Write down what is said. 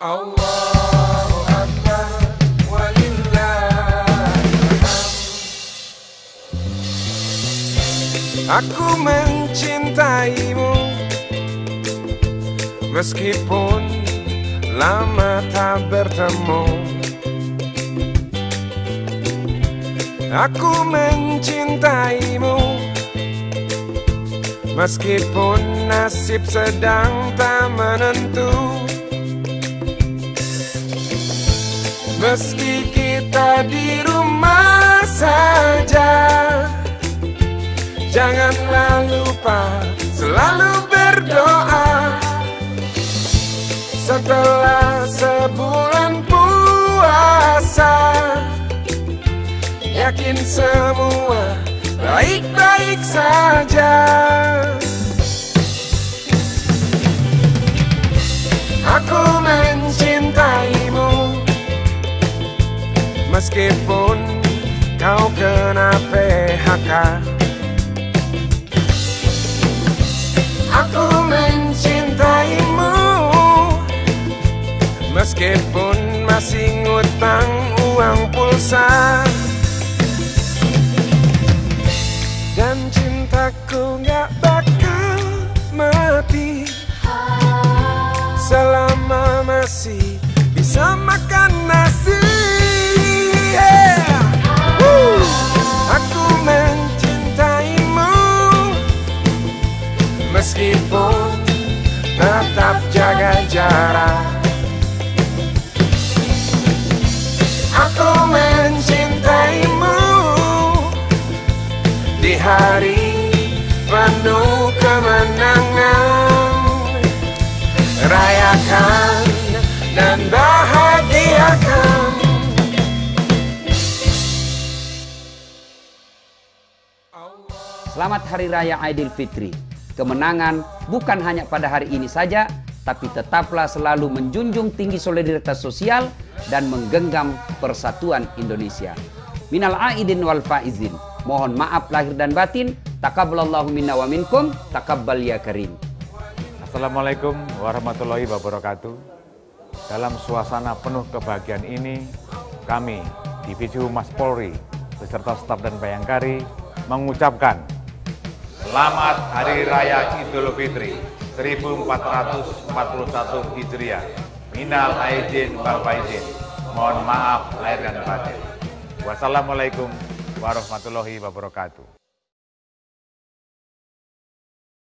Aku mencintaimu Meskipun lama tak bertemu. Aku mencintaimu Meskipun nasib sedang tak menentu Meski kita di rumah saja Janganlah lupa selalu berdoa. Setelah sebulan puasa Yakin semua baik-baik saja kena PHK Aku mencintaimu Meskipun masih ngutang uang pulsa. Dan cintaku gak bakal mati Selama masih bisa makan Meskipun tetap jaga jarak. Aku mencintaimu Di hari penuh kemenangan. Rayakan dan bahagiakan. Selamat Hari Raya Aidilfitri. Kemenangan bukan hanya pada hari ini saja, tapi tetaplah selalu menjunjung tinggi solidaritas sosial dan menggenggam persatuan Indonesia. Minal aidin wal faizin. Mohon maaf lahir dan batin. Takabbalallahu minna wa minkum. Takabbal ya karim. Assalamualaikum warahmatullahi wabarakatuh. Dalam suasana penuh kebahagiaan ini, kami Divisi Humas Polri beserta staf dan bayangkari mengucapkan Selamat Hari Raya Idul Fitri 1441 Hijriah. Minal aidin wal faizin. Mohon maaf lahir dan batin. Wassalamualaikum warahmatullahi wabarakatuh.